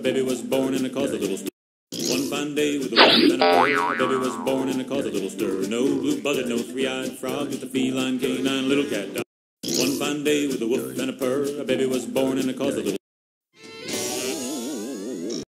A baby was born and it caused a little stir. One fine day with a wind and a purr, a baby was born and it caused a little stir. No blue buzzard, no three-eyed frog, just a feline canine little CatDog. One fine day with a woof and a purr, a baby was born and it caused a little